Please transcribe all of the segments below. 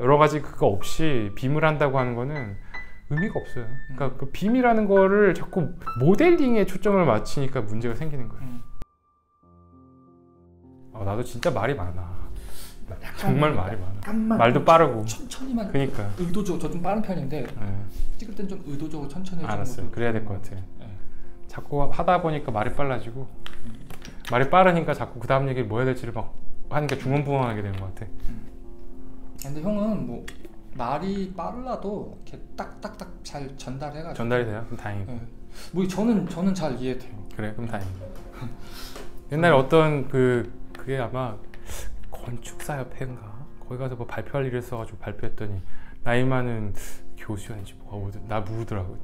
여러 가지 그거 없이 빔을 한다고 하는 거는 의미가 없어요. 그러니까 그 빔이라는 거를 자꾸 모델링에 초점을 맞추니까 문제가 생기는 거예요. 음. 아, 나도 진짜 말이 많아. 정말 말이 많아. 말도 빠르고. 천천히만 그니까. 의도적으로 저 좀 빠른 편인데 예, 찍을 땐 좀 의도적으로 천천히 알았어요. 것도 그래야 될 좀- 것 같아. 예. 자꾸 하다 보니까 말이 빨라지고 말이 빠르니까 자꾸 그 다음 얘기를 뭐 해야 될지를 막 하니까 중언부언하게 되는 것 같아. 근데 형은 뭐 말이 빨라도 이렇게 딱딱딱 잘 전달해가지고 전달이 돼요? 그럼 다행이고. 예. 뭐 저는 저는 잘 이해돼요. 그래 그럼 다행이다. 옛날에 어떤 그 그게 아마 건축사 협회인가 거기 가서 뭐 발표할 일이 있어가지고 발표했더니 나이 많은 교수였는지 뭐가 어디- 나 모르더라고.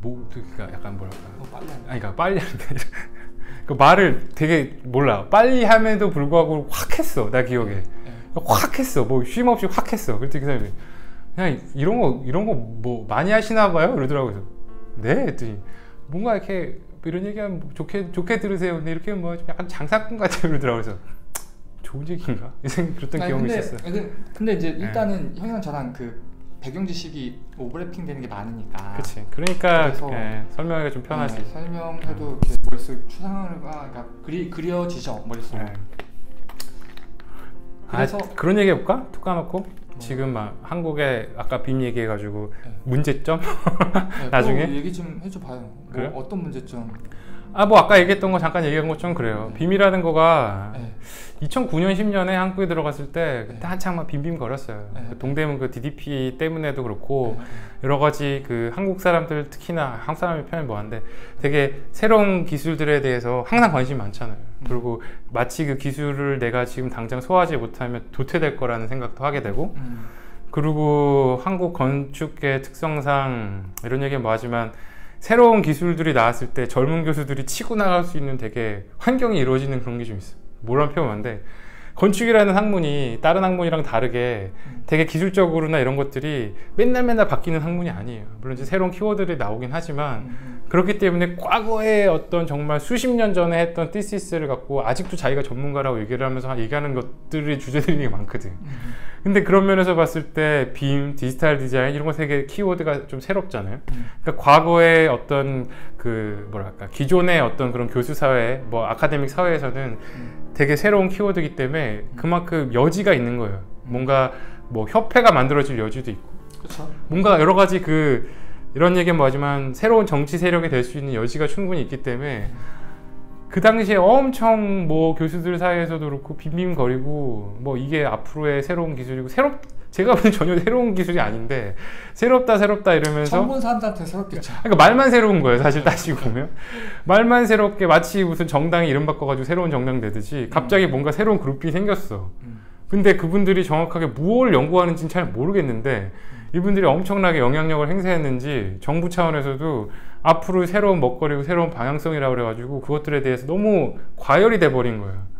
뭐 그러니까 약간 뭐랄까. 뭐 빨리 하면. 아니 그러니까 빨리 하는 그 말을 되게 몰라 빨리 함에도 불구하고 확 했어 나 기억에 예. 확 했어. 뭐 쉼 없이 확 했어. 그랬더니 그 사람이 그냥 이런 거 이런 거 뭐 많이 하시나 봐요? 그러더라고요. 그래서 네? 했더니 뭔가 이렇게 뭐 이런 얘기하면 뭐 좋게 좋게 들으세요. 근데 이렇게 뭐 약간 장사꾼 같아요. 그러더라고요. 그래서 좋은 얘기인가? 이 생각 그랬던 아니, 기억이 근데, 있었어요. 근데, 근데 이제 네. 일단은 형이랑 저랑 그 배경 지식이 오버래핑 되는 게 많으니까. 그렇지 그러니까 예, 설명하기가 좀 편하지. 네, 설명해도 이렇게 머릿속 추상화가 그러니까 그리, 그려지죠 머릿속에. 네. 그래서 아, 그런 얘기 해볼까? 툭 까놓고 지금 막 한국에 아까 빔 얘기해가지고 네. 문제점? 네, 나중에? 또 얘기 좀 해줘 봐요 뭐 그래요? 어떤 문제점 아뭐 아까 얘기했던 거 잠깐 얘기한 것처럼 그래요 빔이라는 거가 네. 2009년 10년에 한국에 들어갔을 때 그때 네. 한창 막 빔빔 거렸어요 네. 그 동대문 그 DDP 때문에도 그렇고 네. 여러 가지 그 한국 사람들 특히나 한국 사람의 편이 뭐한데 되게 새로운 기술들에 대해서 항상 관심이 많잖아요. 음. 그리고 마치 그 기술을 내가 지금 당장 소화하지 못하면 도태될 거라는 생각도 하게 되고 음. 그리고 한국 건축의 특성상 이런 얘기는 뭐하지만 새로운 기술들이 나왔을 때 젊은 교수들이 치고 나갈 수 있는 되게 환경이 이루어지는 그런 게 좀 있어요. 뭐란 표현인데 건축이라는 학문이 다른 학문이랑 다르게 되게 기술적으로나 이런 것들이 맨날 맨날 바뀌는 학문이 아니에요. 물론 이제 새로운 키워드들이 나오긴 하지만 음. 그렇기 때문에 과거에 어떤 정말 수십 년 전에 했던 티시스를 갖고 아직도 자기가 전문가라고 얘기를 하면서 얘기하는 것들이 주제들이 되게 많거든. 음. 근데 그런 면에서 봤을 때 빔, 디지털 디자인 이런 거 되게 키워드가 좀 새롭잖아요. 음. 그러니까 과거의 어떤 그 뭐랄까 기존의 어떤 그런 교수 사회, 뭐 아카데믹 사회에서는 음. 되게 새로운 키워드이기 때문에 그만큼 여지가 있는 거예요. 뭔가 뭐 협회가 만들어질 여지도 있고, 그렇죠 뭔가 여러 가지 그 이런 얘기는 뭐하지만 새로운 정치 세력이 될 수 있는 여지가 충분히 있기 때문에 그 당시에 엄청 뭐 교수들 사이에서도 그렇고 빈빈거리고 뭐 이게 앞으로의 새로운 기술이고 새롭 제가 보는 전혀 새로운 기술이 아닌데 새롭다 새롭다 이러면서 처음 본 사람들한테 새롭겠죠 그러니까 말만 새로운 거예요 사실 따지고 보면. 말만 새롭게 마치 무슨 정당이 이름 바꿔가지고 새로운 정당 되듯이 갑자기 뭔가 새로운 그룹이 생겼어. 음. 근데 그분들이 정확하게 무엇을 연구하는지는 잘 모르겠는데 이분들이 엄청나게 영향력을 행사했는지 정부 차원에서도 앞으로 새로운 먹거리고 새로운 방향성이라고 그래가지고 그것들에 대해서 너무 과열이 돼버린 거예요.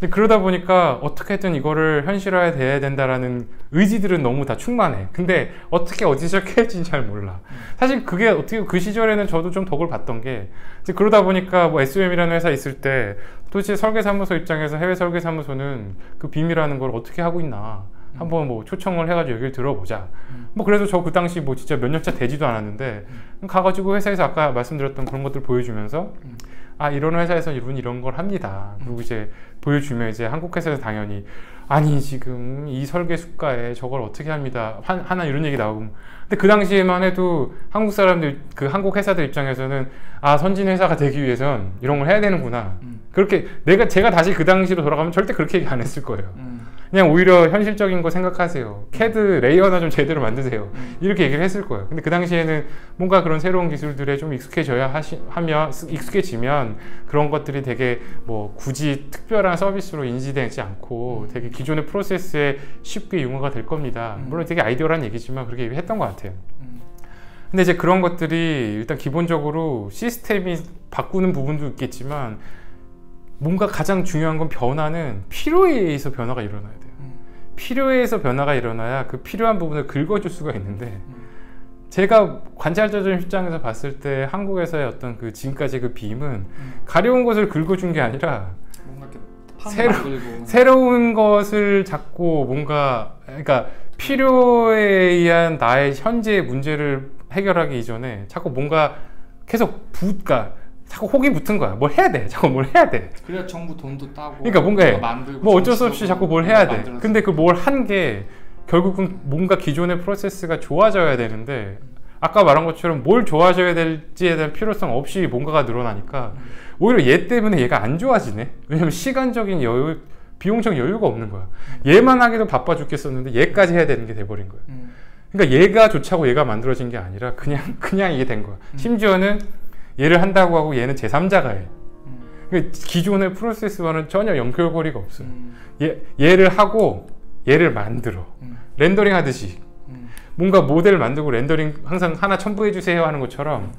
근데 그러다 보니까 어떻게든 이거를 현실화해야 돼야 된다라는 의지들은 너무 다 충만해. 근데 어떻게 어디서 시작할지는 잘 몰라. 사실 그게 어떻게 그 시절에는 저도 좀 덕을 봤던 게 이제 그러다 보니까 뭐 SOM이라는 회사 있을 때 도대체 설계사무소 입장에서 해외 설계사무소는 그 빔이라는 걸 어떻게 하고 있나 한번 뭐 초청을 해가지고 얘기를 들어보자. 뭐 그래서 저그 당시 뭐 진짜 몇 년 차 되지도 않았는데 가가지고 회사에서 아까 말씀드렸던 그런 것들 보여주면서 음. 아 이런 회사에서 이런 이런 걸 합니다. 그리고 이제 보여주면 이제 한국 회사에서 당연히 아니 지금 이 설계 수가에 저걸 어떻게 합니다. 하- 하나 이런 얘기 나오고 근데 그 당시에만 해도 한국 사람들 그 한국 회사들 입장에서는 아 선진 회사가 되기 위해선 이런 걸 해야 되는구나. 음. 그렇게 내가 제가 다시 그 당시로 돌아가면 절대 그렇게 얘기 안 했을 거예요. 음. 그냥 오히려 현실적인 거 생각하세요. 캐드 layer나 좀 제대로 만드세요. 음. 이렇게 얘기를 했을 거예요. 근데 그 당시에는 뭔가 그런 새로운 기술들에 좀 익숙해져야 하시, 하면 익숙해지면 그런 것들이 되게 뭐 굳이 특별한 서비스로 인지되지 않고 되게 기존의 프로세스에 쉽게 융화가 될 겁니다. 음. 물론 되게 아이디어란 얘기지만 그렇게 얘기했던 것 같아요. 음. 근데 이제 그런 것들이 일단 기본적으로 시스템이 바꾸는 부분도 있겠지만 뭔가 가장 중요한 건 변화는 필요에 의해서 변화가 일어나야 돼요. 음. 필요에 의해서 변화가 일어나야 그 필요한 부분을 긁어줄 수가 있는데 음. 제가 관찰자적인 입장에서 봤을 때 한국에서의 어떤 그 지금까지 그 빔은 음. 가려운 것을 긁어준 게 아니라 새로- 새로운 것을 자꾸 뭔가 그러니까 필요에 의한 나의 현재의 문제를 해결하기 이전에 자꾸 뭔가 계속 붙가 자꾸 혹이 붙은 거야. 뭘 해야 돼. 자꾸 뭘 해야 돼. 그래야 정부 돈도 따고 그러니까 뭔가 해. 만들고 뭐 어쩔 수 없이 자꾸 뭘 해야 돼. 만들어서. 근데 그 뭘 한 게 결국은 뭔가 기존의 프로세스가 좋아져야 되는데 아까 말한 것처럼 뭘 좋아져야 될지에 대한 필요성 없이 뭔가가 늘어나니까 오히려 얘 때문에 얘가 안 좋아지네. 왜냐면 시간적인 여유, 비용적 여유가 없는 거야. 얘만 하기도 바빠 죽겠었는데 얘까지 해야 되는 게 돼버린 거야. 음. 그러니까 얘가 좋자고 얘가 만들어진 게 아니라 그냥 그냥 이게 된 거야. 음. 심지어는 얘를 한다고 하고 얘는 제3자가 해. 음. 그러니까 기존의 프로세스와는 전혀 연결고리가 없어요. 음. 얘, 얘를 하고 얘를 만들어 음. 렌더링 하듯이 음. 뭔가 모델을 만들고 렌더링 항상 하나 첨부해 주세요 하는 것처럼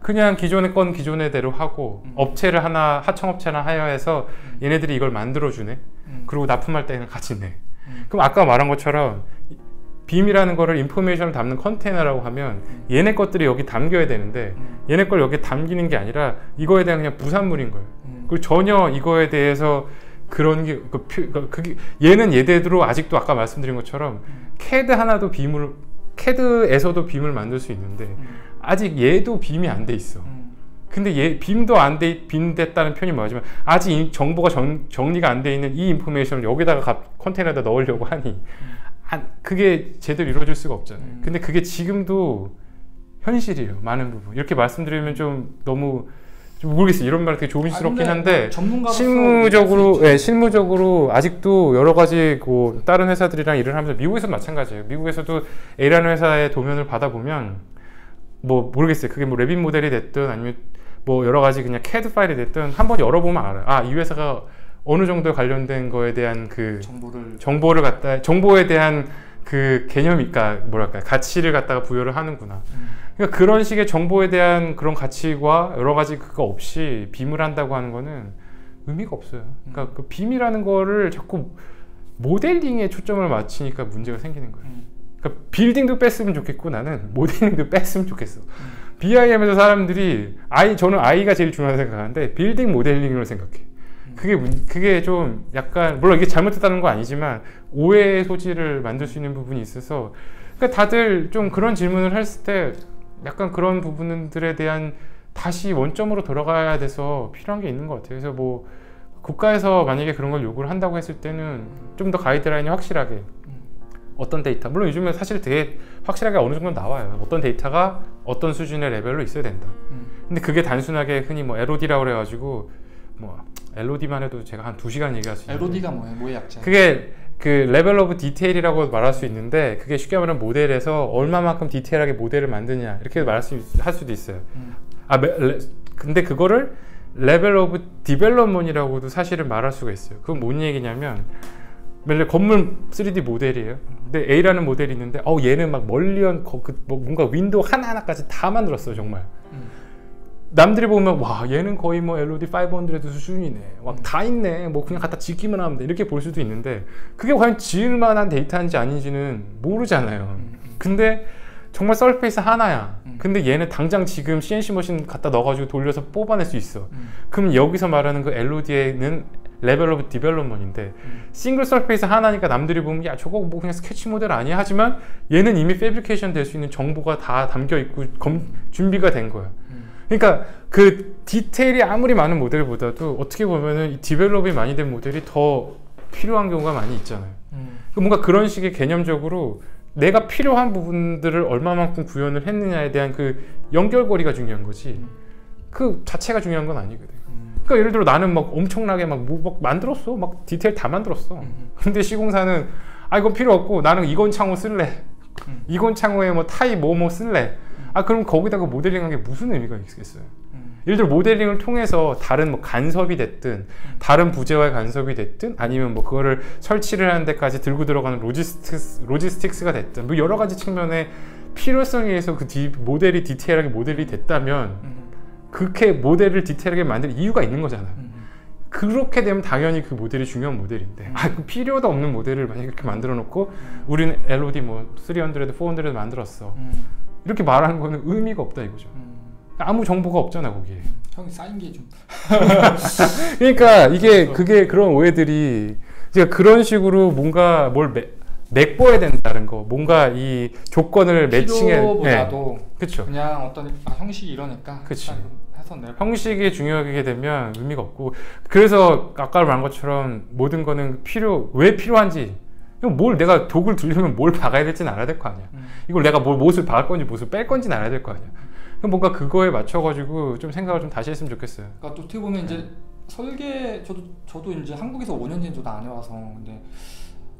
그냥 기존의 건 기존의 대로 하고 음. 업체를 하나 하청업체 하나 하여해서 음. 얘네들이 이걸 만들어 주네 음. 그리고 납품할 때는 같이 내 음. 그럼 아까 말한 것처럼 빔이라는 거를 인포메이션을 담는 컨테이너라고 하면 음. 얘네 것들이 여기 담겨야 되는데 음. 얘네 걸 여기 담기는 게 아니라 이거에 대한 그냥 부산물인 거예요 음. 그리고 전혀 이거에 대해서 그런 게 그, 표- 그, 그게 얘는 얘대로 아직도 아까 말씀드린 것처럼 음. 캐드 하나도 BIM을 캐드에서도 BIM을 만들 수 있는데 음. 아직 얘도 BIM이 안 돼 있어. 음. 근데 얘 BIM도 안돼 BIM됐다는 표현이 뭐하지만 아직 이 정보가 정, 정리가 안 돼 있는 이 information을 여기다가 가- 컨테이너에다 넣으려고 하니 안, 그게 제대로 이루어질 수가 없잖아요. 음. 근데 그게 지금도 현실이에요. 많은 부분 이렇게 말씀드리면 좀 너무 좀 모르겠어요. 이런 말 되게 조심스럽긴 한데 실무적으로 예. 실무적으로 아직도 여러 가지 그 다른 회사들이랑 일을 하면서 미국에서도 마찬가지예요. 미국에서도 A라는 회사의 도면을 받아보면 뭐 모르겠어요. 그게 뭐 레빗 모델이 됐든 아니면 뭐 여러 가지 그냥 CAD 파일이 됐든 한번 열어보면 알아요. 아 이 회사가 어느 정도 관련된 거에 대한 그 정보를 정보를 갖다 정보에 대한 그 개념이니까 뭐랄까 가치를 갖다가 부여를 하는구나. 음. 그러니까 그런 식의 정보에 대한 그런 가치와 여러 가지 그거 없이 빔을 한다고 하는 거는 의미가 없어요. 그러니까 그 빔이라는 거를 자꾸 모델링에 초점을 맞추니까 문제가 생기는 거예요. 음. 그러니까 빌딩도 뺐으면 좋겠고 나는 모델링도 뺐으면 좋겠어. BIM에서 사람들이 아이 저는 아이가 제일 중요하다고 생각하는데 빌딩 모델링으로 생각해. 그게 문- 그게 좀 약간 물론 이게 잘못됐다는 건 아니지만 오해의 소지를 만들 수 있는 부분이 있어서 그러니까 다들 좀 그런 질문을 했을 때 약간 그런 부분들에 대한 다시 원점으로 돌아가야 돼서 필요한 게 있는 것 같아요. 그래서 뭐 국가에서 만약에 그런 걸 요구를 한다고 했을 때는 좀 더 가이드라인이 확실하게 음. 어떤 데이터 물론 요즘에 사실 되게 확실하게 어느 정도 나와요. 어떤 데이터가 어떤 수준의 레벨로 있어야 된다. 음. 근데 그게 단순하게 흔히 뭐 LOD라고 그래가지고 뭐 LOD만 해도 제가 한 두 시간 얘기할 수 있는데 LOD가 뭐예요? 뭐의 약자? 그게 그 level of detail이라고 말할 수 있는데 그게 쉽게 말하면 모델에서 얼마만큼 디테일하게 모델을 만드냐 이렇게 말할 수 있- 할 수도 있어요. 음. 아 메- 레- 근데 그거를 level of development라고도 사실은 말할 수가 있어요. 그건 뭔 얘기냐면 원래 건물 3D 모델이에요. 근데 A라는 모델이 있는데 어 얘는 막 mullion 거, 그, 뭐 뭔가 window 하나하나까지 다 만들었어요 정말. 음. 남들이 보면 와 얘는 거의 뭐 LOD 500 수준이네 막 다 있네 뭐 그냥 갖다 짓기만 하면 돼 이렇게 볼 수도 있는데 그게 과연 지을 만한 데이터인지 아닌지는 모르잖아요 음. 음. 근데 정말 surface 하나야 음. 근데 얘는 당장 지금 CNC machine 갖다 넣어가지고 돌려서 뽑아낼 수 있어 음. 그럼 여기서 말하는 그 LOD에는 level of development인데 음. single surface 하나니까 남들이 보면 야 저거 뭐 그냥 스케치 모델 아니야 하지만 얘는 이미 fabrication 될 수 있는 정보가 다 담겨 있고 검, 준비가 된 거야 음. 그러니까 그 디테일이 아무리 많은 모델보다도 어떻게 보면은 이 develop이 많이 된 모델이 더 필요한 경우가 많이 있잖아요. 음. 그 뭔가 그런 식의 개념적으로 내가 필요한 부분들을 얼마만큼 구현을 했느냐에 대한 그 연결고리가 중요한 거지. 그 자체가 중요한 건 아니거든. 음. 그러니까 예를 들어 나는 막 엄청나게 막, 뭐, 막 만들었어. 막 디테일 다 만들었어. 음. 근데 시공사는 아 이건 필요 없고 나는 이건 창호 쓸래. 음. 이건 창호에 뭐 타입 뭐뭐 쓸래. 아 그럼 거기다가 모델링한 게 무슨 의미가 있겠어요? 음. 예를 들어 모델링을 통해서 다른 뭐 간섭이 됐든 다른 부재와의 간섭이 됐든 아니면 뭐 그거를 설치를 하는 데까지 들고 들어가는 logistics, logistics가 됐든 뭐 여러 가지 측면의 필요성에 의해서 그 디, 모델이 디테일하게 모델이 됐다면 음. 그렇게 모델을 디테일하게 만들 이유가 있는 거잖아요. 음. 그렇게 되면 당연히 그 모델이 중요한 모델인데 음. 아, 그 필요도 없는 모델을 만약에 이렇게 만들어 놓고 우리는 LOD 뭐 300, 400 만들었어. 음. 이렇게 말하는 거는 의미가 없다 이거죠. 음. 아무 정보가 없잖아 거기에. 형이 쌓인 게 좀. 그러니까 이게 그게 그런 오해들이 제가 그런 식으로 뭔가 뭘 매, 맥보야 된다는 거, 뭔가 이 조건을 매칭해. 필요보다도 그렇죠. 그냥 어떤 아, 형식이 이러니까 그치. 형식이 중요하게 되면 의미가 없고 그래서 아까 말한 것처럼 모든 거는 필요 왜 필요한지 뭘 내가 독을 들려면 뭘 박아야 될지는 알아야 될 거 아니야. 음. 이걸 내가 뭘 못을 박을 건지 못을 뺄 건지는 알아야 될 거 아니야. 그럼 뭔가 그거에 맞춰가지고 좀 생각을 좀 다시 했으면 좋겠어요. 그러니까 또 어떻게 보면 이제 설계 저도 저도 이제 한국에서 5년째 저도 안 해와서 근데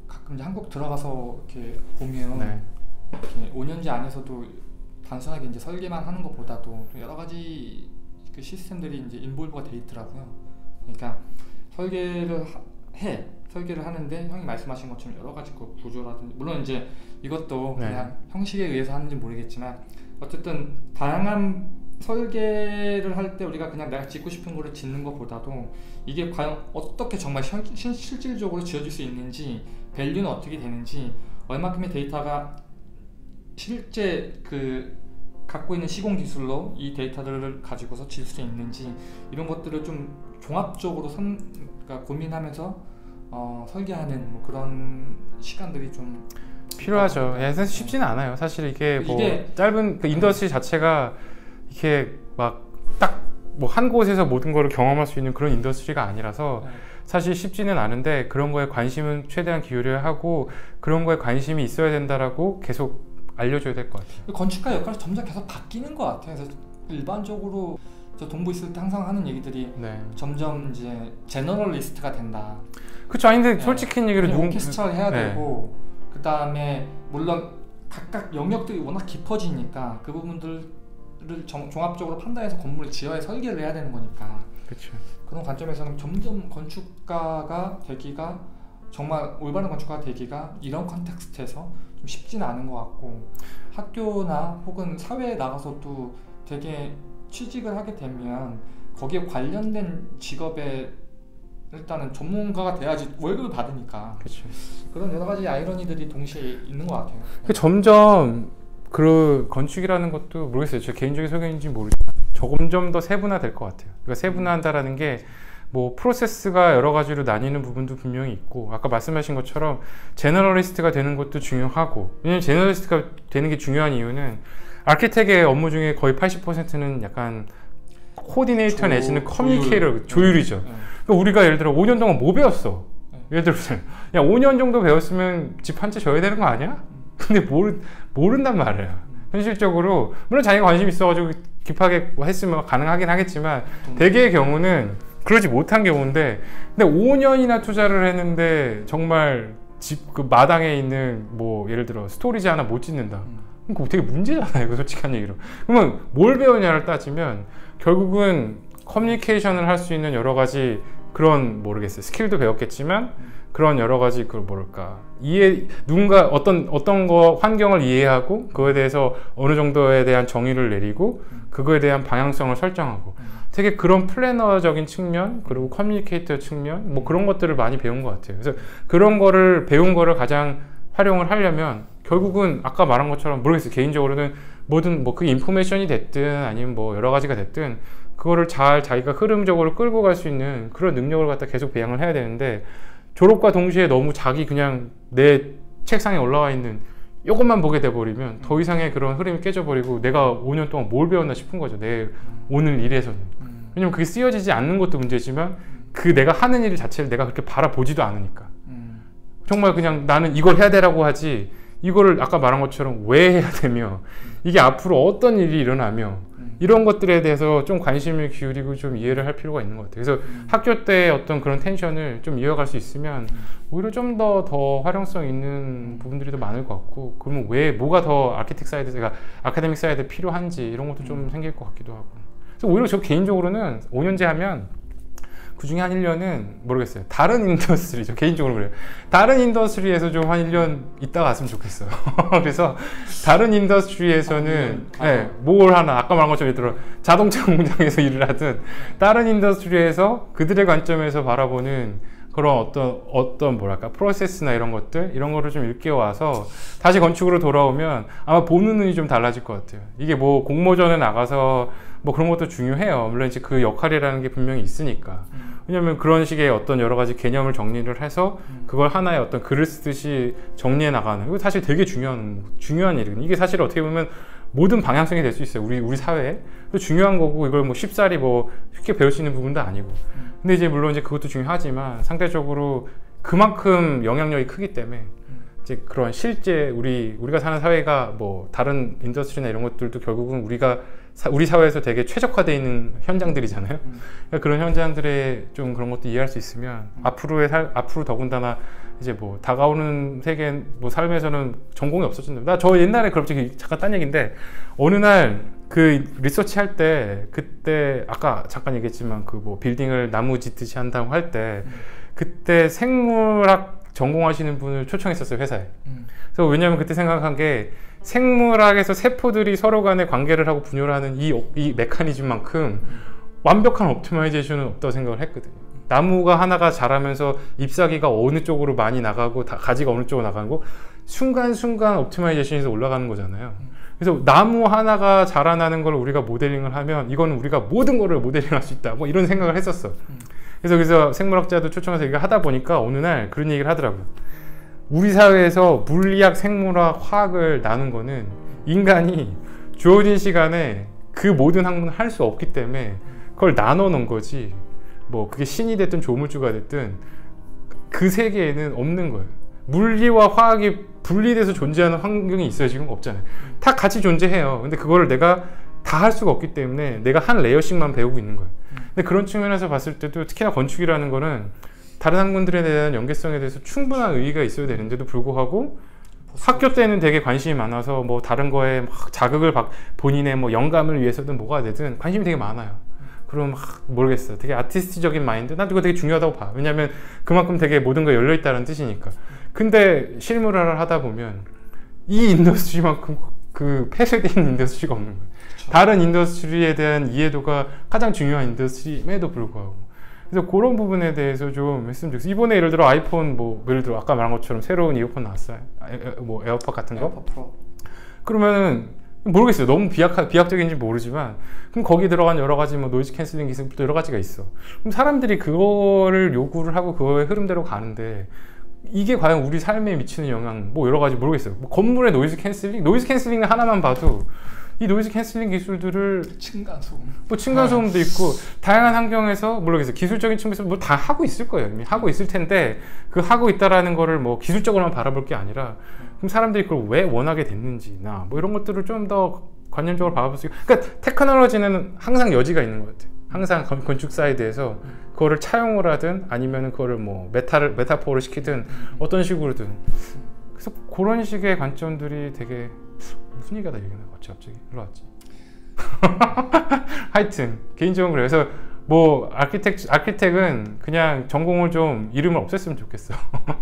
가끔 이제 한국 들어가서 이렇게 보면 네. 이렇게 5년제 안에서도 단순하게 이제 설계만 하는 것보다도 좀 여러 가지 그 시스템들이 이제 인볼브가 돼 있더라고요. 그러니까 설계를 하- 해 설계를 하는데 형이 말씀하신 것처럼 여러 가지 그 구조라든지 물론 이제 이것도 네. 그냥 형식에 의해서 하는지 모르겠지만 어쨌든 다양한 설계를 할 때 우리가 그냥 내가 짓고 싶은 거를 짓는 것보다도 이게 과연 어떻게 정말 실, 실- 실질적으로 지어질 수 있는지 밸류는 어떻게 되는지 얼마큼의 데이터가 실제 그 갖고 있는 시공 기술로 이 데이터들을 가지고서 질 수 있는지 이런 것들을 좀 종합적으로 선, 그러니까 고민하면서 어, 설계하는 뭐 그런 시간들이 좀 필요하죠. 예, 사실 쉽지는 않아요. 사실 이게 뭐 이게- 짧은 그 industry 자체가 이렇게 막 딱 뭐 한 곳에서 모든 거를 경험할 수 있는 그런 industry가 아니라서 네. 사실 쉽지는 않은데 그런 거에 관심은 최대한 기울여야 하고 그런 거에 관심이 있어야 된다라고 계속 알려줘야 될 것 같아요. 건축가 역할이 점점 계속 바뀌는 것 같아요. 그래서 일반적으로 저 동부 있을 때 항상 하는 얘기들이 네. 점점 이제 generalist가 된다. 그쵸. 아니 근데 네. 솔직히 얘기를 누군 오케스트라를 해야 네. 되고 그 다음에 물론 각각 영역들이 워낙 깊어지니까 그 부분들을 정- 종합적으로 판단해서 건물을 지어야 설계를 해야 되는 거니까 그쵸. 그런 관점에서는 점점 건축가가 되기가 정말 올바른 건축가가 되기가 이런 컨텍스트에서 좀 쉽지는 않은 것 같고 학교나 혹은 사회에 나가서도 되게 취직을 하게 되면 거기에 관련된 직업에 일단은 전문가가 돼야지 월급을 받으니까 그쵸. 그런 여러 가지 아이러니들이 동시에 있는 것 같아요. 그 점점 그 건축이라는 것도 모르겠어요. 제 개인적인 소견인지 모르지만 점점 더 세분화될 것 같아요. 그러니까 세분화한다라는 게 뭐 프로세스가 여러 가지로 나뉘는 부분도 분명히 있고 아까 말씀하신 것처럼 제너럴리스트가 되는 것도 중요하고 왜냐면 제너럴리스트가 되는 게 중요한 이유는 아키텍의 업무 중에 거의 80%는 약간 코디네이터 조- 내지는 조율. communicator 조율이죠. 네. 그러니까 우리가 예를 들어 5년 동안 뭐 배웠어? 네. 예를 들어서 야 5년 정도 배웠으면 집 한채 져야 되는 거 아니야? 근데 모르, 모른단 말이야. 현실적으로 물론 자기가 관심 있어가지고 급하게 뭐 했으면 가능하긴 하겠지만 대개의 경우는 그러지 못한 경우인데 근데 5년이나 투자를 했는데 정말 집 그 마당에 있는 뭐 예를 들어 storage 하나 못 짓는다. 음. 그럼 그거 되게 문제잖아요. 그 솔직한 얘기로. 그러면 뭘 배우냐를 따지면 결국은 커뮤니케이션을 할 수 있는 여러 가지 그런 모르겠어요. skill도 배웠겠지만 그런 여러 가지 그 뭐랄까 이해 누군가 어떤 어떤 거 환경을 이해하고 그거에 대해서 어느 정도에 대한 정의를 내리고 그거에 대한 방향성을 설정하고 음. 되게 그런 planner적인 측면 그리고 communicator 측면 뭐 그런 것들을 많이 배운 것 같아요. 그래서 그런 거를 배운 거를 가장 활용을 하려면 결국은 아까 말한 것처럼 모르겠어요. 개인적으로는 뭐든 뭐 그 인포메이션이 됐든 아니면 뭐 여러 가지가 됐든 그거를 잘 자기가 흐름적으로 끌고 갈 수 있는 그런 능력을 갖다 계속 배양을 해야 되는데 졸업과 동시에 너무 자기 그냥 내 책상에 올라와 있는 이것만 보게 돼버리면 더 이상의 그런 흐름이 깨져버리고 내가 5년 동안 뭘 배웠나 싶은 거죠. 내 오늘 일에서는. 음. 왜냐면 그게 쓰여지지 않는 것도 문제지만 그 내가 하는 일 자체를 내가 그렇게 바라보지도 않으니까. 음. 정말 그냥 나는 이걸 해야 되라고 하지 이거를 아까 말한 것처럼 왜 해야 되며 이게 앞으로 어떤 일이 일어나며 음. 이런 것들에 대해서 좀 관심을 기울이고 좀 이해를 할 필요가 있는 것 같아요. 그래서 음. 학교 때 어떤 그런 tension을 좀 이어갈 수 있으면 오히려 좀 더더 활용성 있는 부분들이 더 많을 것 같고 그러면 왜 뭐가 더 architect side가 academic side 필요한지 이런 것도 좀 생길 것 같기도 하고 그래서 오히려 저 개인적으로는 5년제 하면 그 중에 한 1년은 모르겠어요. 다른 industry죠. 개인적으로 그래요. 다른 industry에서 좀 한 1년 있다 갔으면 좋겠어요. 그래서 다른 industry에서는 아, 네, 뭘 하나 아까 말한 것처럼 예를 들어 자동차 공장에서 일을 하든 다른 industry에서 그들의 관점에서 바라보는 그런 어떤 어떤 뭐랄까 프로세스나 이런 것들 이런 거를 좀 일깨워와서 다시 건축으로 돌아오면 아마 보는 눈이 좀 달라질 것 같아요. 이게 뭐 공모전에 나가서 뭐 그런 것도 중요해요. 물론 이제 그 역할이라는 게 분명히 있으니까. 음. 왜냐면 그런 식의 어떤 여러 가지 개념을 정리를 해서 음. 그걸 하나의 어떤 글을 쓰듯이 정리해 나가는 이거 사실 되게 중요한 중요한 일이거든요. 이게 사실 어떻게 보면 모든 방향성이 될 수 있어요. 우리 우리 사회에 또 중요한 거고 이걸 뭐 쉽사리 뭐 쉽게 배울 수 있는 부분도 아니고. 음. 근데 이제 물론 이제 그것도 중요하지만 상대적으로 그만큼 영향력이 크기 때문에 음. 이제 그런 실제 우리 우리가 사는 사회가 뭐 다른 industry나 이런 것들도 결국은 우리가 사- 우리 사회에서 되게 최적화되어 있는 현장들이잖아요. 음. 그러니까 그런 현장들의 좀 그런 것도 이해할 수 있으면 음. 앞으로의 살 앞으로 더군다나 이제 뭐 다가오는 세계 뭐 삶에서는 전공이 없어진다. 나 저 옛날에 그렇지 잠깐 딴 얘기인데 어느 날 그 리서치 할 때 그때 아까 잠깐 얘기했지만 그 뭐 빌딩을 나무 짓듯이 한다고 할때 음. 그때 생물학 전공하시는 분을 초청했었어요 회사에. 음. 그래서 왜냐면 그때 생각한 게 생물학에서 세포들이 서로 간에 관계를 하고 분열을 하는 이, 이 메커니즘만큼 완벽한 옵티마이제이션은 없다고 생각을 했거든요. 나무가 하나가 자라면서 잎사귀가 어느 쪽으로 많이 나가고 다- 가지가 어느 쪽으로 나가는 거 순간순간 옵티마이제이션에서 올라가는 거잖아요. 그래서 나무 하나가 자라나는 걸 우리가 모델링을 하면 이거는 우리가 모든 거를 모델링할 수 있다. 뭐 이런 생각을 했었어. 음. 그래서 그래서 생물학자도 초청해서 얘기를 하다 보니까 어느 날 그런 얘기를 하더라고요. 우리 사회에서 물리학, 생물학, 화학을 나눈 거는 인간이 주어진 시간에 그 모든 학문을 할 수 없기 때문에 그걸 나눠 놓은 거지. 뭐 그게 신이 됐든 조물주가 됐든 그 세계에는 없는 거예요. 물리와 화학이 분리돼서 존재하는 환경이 있어요. 지금 없잖아요. 다 같이 존재해요. 근데 그거를 내가 다 할 수가 없기 때문에 내가 한 레이어씩만 배우고 있는 거예요. 근데 그런 측면에서 봤을 때도 특히나 건축이라는 거는 다른 학문들에 대한 연계성에 대해서 충분한 의의가 있어야 되는데도 불구하고 학교 때는 되게 관심이 많아서 뭐 다른 거에 막 자극을 받 본인의 뭐 영감을 위해서든 뭐가 되든 관심이 되게 많아요. 그럼 막 모르겠어. 되게 아티스트적인 마인드. 난 이거 되게 중요하다고 봐. 왜냐면 그만큼 되게 모든 거 열려 있다는 뜻이니까. 근데 실무를 하다 보면 이 industry만큼 그 있는 industry가 없는 거예요. 그쵸. 다른 industry에 대한 이해도가 가장 중요한 industry임에도 불구하고 그래서 그런 부분에 대해서 좀 했으면 좋겠어요. 이번에 예를 들어 아이폰 뭐 예를 들어 아까 말한 것처럼 새로운 이어폰 나왔어요. 아, 에- 에- 뭐 에어팟 같은 거. 에어팟 프로. 그러면은 모르겠어요. 너무 비약 비약적인지 모르지만 그럼 거기 들어간 여러 가지 뭐 noise canceling 기술도 여러 가지가 있어. 그럼 사람들이 그거를 요구를 하고 그거의 흐름대로 가는데 이게 과연 우리 삶에 미치는 영향 뭐 여러 가지 모르겠어요. 뭐 건물의 noise canceling, noise canceling 하나만 봐도 이 noise canceling 기술들을 층간 소음. 뭐 층간 소음도 있고 다양한 환경에서 모르겠어요. 기술적인 측면에서 뭐 다 하고 있을 거예요. 이미 하고 있을 텐데 그 하고 있다라는 거를 뭐 기술적으로만 바라볼 게 아니라 그럼 사람들이 그걸 왜 원하게 됐는지나 뭐 이런 것들을 좀 더 관념적으로 바라볼 수 있고 그러니까 테크놀로지는 항상 여지가 있는 것 같아요. 항상 건- 건축 사이드에서 그거를 차용을 하든 아니면 그거를 뭐 메타를 메타포를 시키든 어떤 식으로든 그래서 그런 식의 관점들이 되게 무슨 얘기가 다 얘기나 갑자기 갑자기 일로 왔지. 하여튼 개인적으로. 그래서 뭐 아키텍 아키텍은 그냥 전공을 좀 이름을 없앴으면 좋겠어.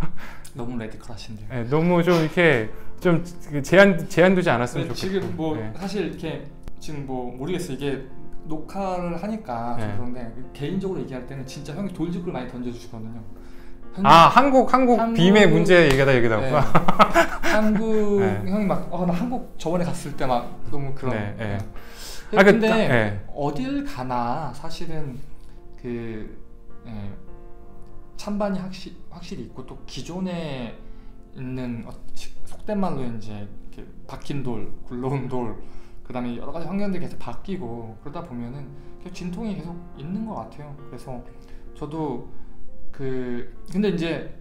너무 레디컬하신데요. 네, 너무 좀 이렇게 좀 제한 제한 두지 않았으면 좋겠고. 지금 뭐 네. 사실 이렇게 지금 뭐 모르겠어 이게 녹화를 하니까 좀 네. 그런데 개인적으로 얘기할 때는 진짜 형이 돌직구를 많이 던져주시거든요. 아 한국 한국 한국- 빔의 문제 얘기다 얘기다. 네. 네. 한국 네. 형이 막나 한국 저번에 갔을 때 막 너무 그런. 네, 네. 네. 아, 그 근데 딱- 네. 어딜 가나 사실은 그 예, 찬반이 확실 확실히 있고 또 기존에 있는 어, 시- 속된 말로 이제 박힌 돌, 굴러온 돌, 그다음에 여러 가지 환경들이 계속 바뀌고 그러다 보면은 진통이 계속 있는 것 같아요. 그래서 저도 그 근데 이제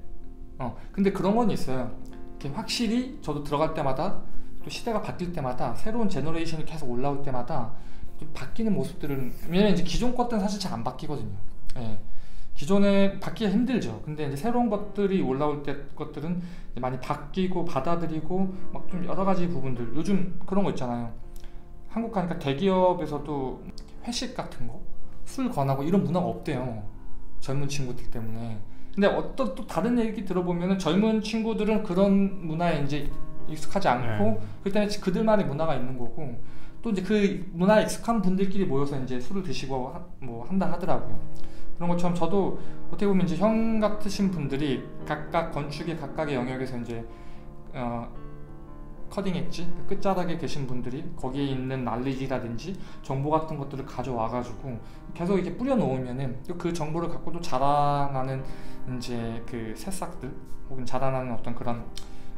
어 근데 그런 건 있어요. 이렇게 확실히 저도 들어갈 때마다 또 시대가 바뀔 때마다 새로운 generation이 계속 올라올 때마다 좀 바뀌는 모습들은 왜냐면 이제 기존 것들은 사실 잘 안 바뀌거든요. 예. 기존에 바뀌기 힘들죠. 근데 이제 새로운 것들이 올라올 때 것들은 많이 바뀌고 받아들이고 막 좀 여러 가지 부분들 요즘 그런 거 있잖아요. 한국 가니까 대기업에서도 회식 같은 거, 술 권하고 이런 문화가 없대요. 젊은 친구들 때문에. 근데 어떤 또 다른 얘기 들어보면은 젊은 친구들은 그런 문화에 이제 익숙하지 않고 네. 그때는 그들만의 문화가 있는 거고 또 이제 그 문화에 익숙한 분들끼리 모여서 이제 술을 드시고 하- 뭐 한다 하더라고요. 그런 것처럼 저도 어떻게 보면 이제 형 같으신 분들이 각각 건축의 각각의 영역에서 이제 어 커딩 엣지 그 끝자락에 계신 분들이 거기에 있는 난리지라든지 정보 같은 것들을 가져와 가지고 계속 이렇게 뿌려 놓으면은 그 정보를 갖고도 자라나는 이제 그 새싹들 혹은 자라나는 어떤 그런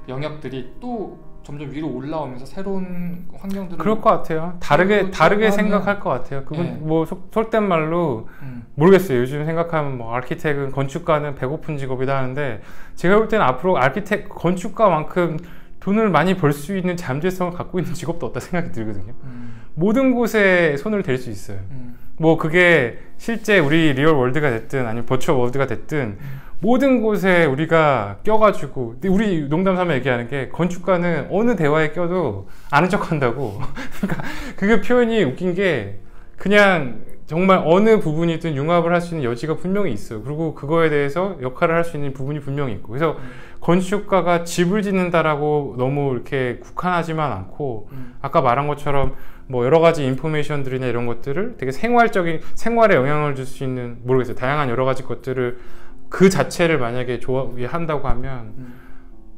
영역들이 또 점점 위로 올라오면서 새로운 환경들을 그럴 것 같아요. 다르게 다르게 생각할 것 같아요. 그건 네. 뭐 속- 속된 말로 음, 모르겠어요. 요즘 생각하면 뭐 아키텍은 건축가는 배고픈 직업이다 하는데 제가 볼 때는 앞으로 architect 건축가만큼 돈을 많이 벌 수 있는 잠재성을 갖고 있는 직업도 없다 생각이 들거든요. 음, 모든 곳에 손을 댈 수 있어요. 음, 뭐 그게 실제 우리 real world가 됐든 아니면 virtual world가 됐든 모든 곳에 우리가 껴가지고 우리 농담 삼아 얘기하는 게 건축가는 어느 대화에 껴도 아는 척한다고. 그러니까 그게 표현이 웃긴 게 그냥 정말 어느 부분이든 융합을 할 수 있는 여지가 분명히 있어요. 그리고 그거에 대해서 역할을 할 수 있는 부분이 분명히 있고. 그래서 건축가가 집을 짓는다라고 너무 이렇게 국한하지만 않고 음, 아까 말한 것처럼 뭐 여러 가지 인포메이션들이나 이런 것들을 되게 생활적인 생활에 영향을 줄 수 있는 모르겠어요. 다양한 여러 가지 것들을 그 자체를 만약에 좋아한다고 하면 음.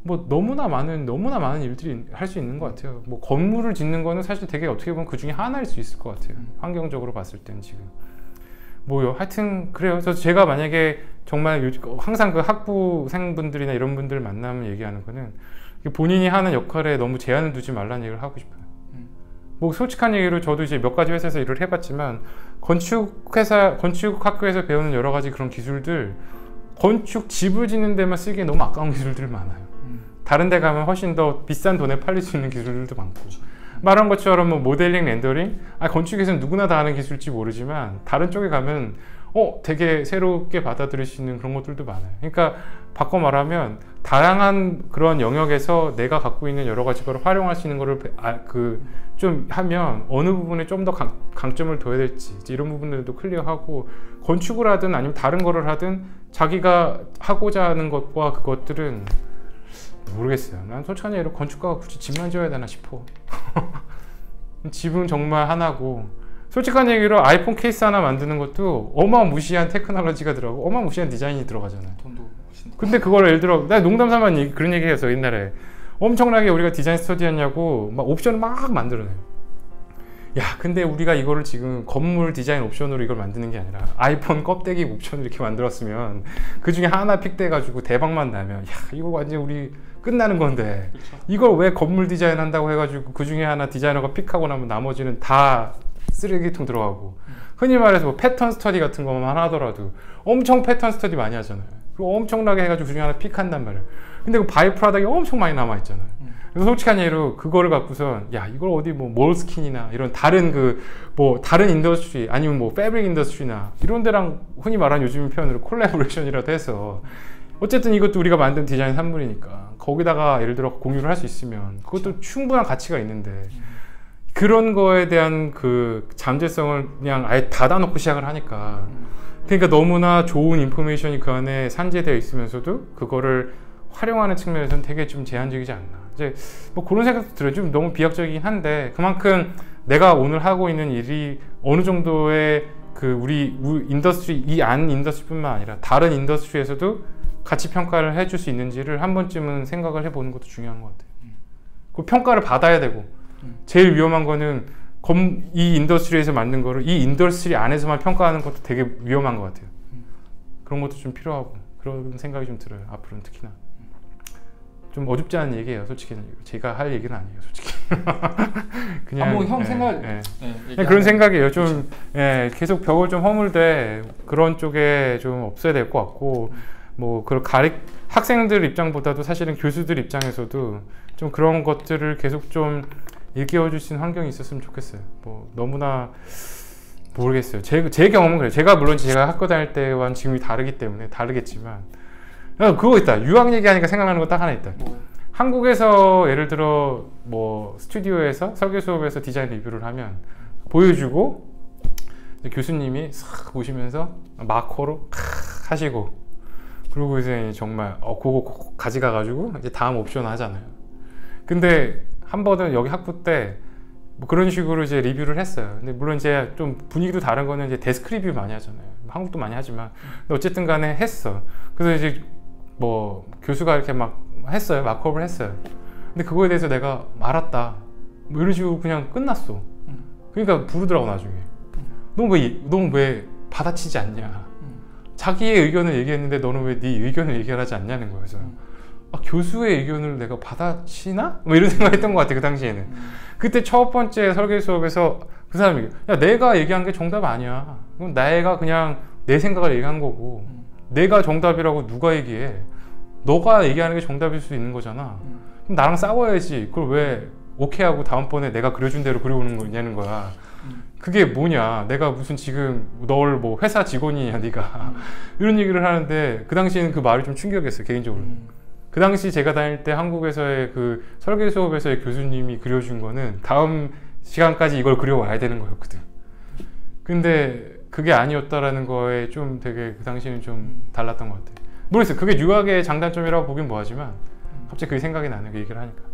뭐 너무나 많은 너무나 많은 일들이 할 수 있는 것 같아요. 뭐 건물을 짓는 거는 사실 되게 어떻게 보면 그 중에 하나일 수 있을 것 같아요. 음. 환경적으로 봤을 땐 지금 뭐요 하여튼 그래요 그래서 제가 만약에 정말 요즘 항상 그 학부생분들이나 이런 분들 만나면 얘기하는 거는 본인이 하는 역할에 너무 제한을 두지 말라는 얘기를 하고 싶어요 음. 뭐 솔직한 얘기로 저도 이제 몇 가지 회사에서 일을 해봤지만 건축 회사 건축 학교에서 배우는 여러 가지 그런 기술들 건축 집을 짓는 데만 쓰기에 너무 아까운 기술들이 많아요. 음. 다른 데 가면 훨씬 더 비싼 돈에 팔릴 수 있는 기술들도 많고 말한 것처럼 뭐 모델링, 렌더링 아 건축에서는 누구나 다 하는 기술일지 모르지만 다른 쪽에 가면 어 되게 새롭게 받아들일 수 있는 그런 것들도 많아요. 그러니까 바꿔 말하면 다양한 그런 영역에서 내가 갖고 있는 여러 가지 걸 활용할 수 있는 거를 아, 그좀 하면 어느 부분에 좀 더 강점을 둬야 될지 이런 부분들도 클리어하고 건축을 하든 아니면 다른 거를 하든 자기가 하고자 하는 것과 그것들은 모르겠어요. 난 솔직한 얘기로 건축가가 굳이 집만 지어야 되나 싶어. 집은 정말 하나고 솔직한 얘기로 아이폰 케이스 하나 만드는 것도 어마무시한 테크놀로지가 들어가고 어마무시한 디자인이 들어가잖아요. 돈도. 근데 그걸 예를 들어 나 농담 삼아 얘기- 그런 얘기 해서 옛날에 엄청나게 우리가 디자인 스터디 했냐고 막 옵션을 막 만들어내요. 야 근데 우리가 이거를 지금 건물 디자인 옵션으로 이걸 만드는 게 아니라 아이폰 껍데기 옵션을 이렇게 만들었으면 그 중에 하나 pick돼 가지고 대박만 나면 야 이거 완전 우리 끝나는 건데 그렇죠. 이걸 왜 건물 디자인 한다고 해가지고 그 중에 하나 디자이너가 pick하고 나면 나머지는 다 쓰레기통 들어가고 흔히 말해서 뭐 패턴 스터디 같은 것만 하더라도 엄청 패턴 스터디 많이 하잖아요. 그리고 엄청나게 해가지고 그 중에 하나 pick한단 말이에요. 근데 그 by-product이 엄청 많이 남아 있잖아요. 음. 그래서 솔직한 예로 그거를 갖고선 야 이걸 어디 뭐 몰스킨이나 이런 다른 그 뭐 다른 industry 아니면 뭐 fabric industry나 이런 데랑 흔히 말하는 요즘 표현으로 collaboration이라도 해서 어쨌든 이것도 우리가 만든 디자인 산물이니까 거기다가 예를 들어 공유를 할 수 있으면 그것도 충분한 가치가 있는데 그런 거에 대한 그 잠재성을 그냥 아예 닫아놓고 시작을 하니까 그러니까 너무나 좋은 information이 그 안에 산재되어 있으면서도 그거를 활용하는 측면에서는 되게 좀 제한적이지 않나. 이제 뭐 그런 생각도 들어요. 좀 너무 비약적이긴 한데 그만큼 내가 오늘 하고 있는 일이 어느 정도의 그 우리 우- industry 이 안 industry뿐만 아니라 다른 industry에서도 가치 평가를 해줄 수 있는지를 한 번쯤은 생각을 해보는 것도 중요한 것 같아요. 그 평가를 받아야 되고 음. 제일 위험한 거는 검, 이 industry에서 만든 거를 이 industry 안에서만 평가하는 것도 되게 위험한 것 같아요. 그런 것도 좀 필요하고 그런 생각이 좀 들어요. 앞으로는 특히나 좀 어줍지 않은 얘기예요. 솔직히 제가 할 얘기는 아니에요. 솔직히 그냥 아, 뭐형 예, 생각- 예. 네, 그냥 얘기하면- 그런 생각이에요. 좀 예, 계속 벽을 좀 허물되 그런 쪽에 좀 없어야 될 것 같고 뭐 그런 가리 학생들 입장보다도 사실은 교수들 입장에서도 좀 그런 것들을 계속 좀 일깨워 줄 수 있는 환경이 있었으면 좋겠어요. 뭐 너무나 모르겠어요. 제, 제 경험은 그래요. 제가 물론 제가 학교 다닐 때와는 지금이 다르기 때문에 다르겠지만 야, 그거 있다. 유학 얘기하니까 생각나는 거 딱 하나 있다. 뭐, 한국에서 예를 들어 뭐 스튜디오에서 설계 수업에서 디자인 리뷰를 하면 보여주고 교수님이 싹 보시면서 마커로 캬 하시고 그리고 이제 정말 어 그거 꼭 가져가 가지고 이제 다음 옵션 하잖아요. 근데 한 번은 여기 학부 때 뭐 그런 식으로 이제 리뷰를 했어요. 근데 물론 이제 좀 분위기도 다른 거는 이제 데스크 리뷰 많이 하잖아요. 한국도 많이 하지만 근데 어쨌든 간에 했어. 그래서 이제 뭐 교수가 이렇게 막 했어요. 마크업을 했어요. 근데 그거에 대해서 내가 말았다. 뭐 이런 식으로 그냥 끝났어. 음. 그러니까 부르더라고 나중에. 너왜너왜 받아치지 않냐. 음. 자기의 의견을 얘기했는데 너는 왜 네 의견을 얘기하지 않냐는 거예요. 그래서 음. 아, 교수의 의견을 내가 받아치나? 뭐 이런 생각했던 것 같아 그 당시에는. 음. 그때 첫 번째 설계 수업에서 그 사람이 야 내가 얘기한 게 정답 아니야. 그건 내가 그냥 내 생각을 얘기한 거고 음. 내가 정답이라고 누가 얘기해? 너가 얘기하는 게 정답일 수 있는 거잖아. 음. 그럼 나랑 싸워야지. 그걸 왜 오케이 하고 다음번에 내가 그려준 대로 그려오는 거냐는 거야. 음. 그게 뭐냐? 내가 무슨 지금 널 뭐 회사 직원이냐 네가 이런 얘기를 하는데 그 당시에는 그 말이 좀 충격이었어요 개인적으로. 음. 그 당시 제가 다닐 때 한국에서의 그 설계 수업에서의 교수님이 그려준 거는 다음 시간까지 이걸 그려와야 되는 거였거든. 근데 그게 아니었다라는 거에 좀 되게 그 당시에는 좀 달랐던 것 같아. 모르겠어요. 그게 유학의 장단점이라고 보긴 뭐하지만 갑자기 그게 생각이 나네. 그 얘기를 하니까.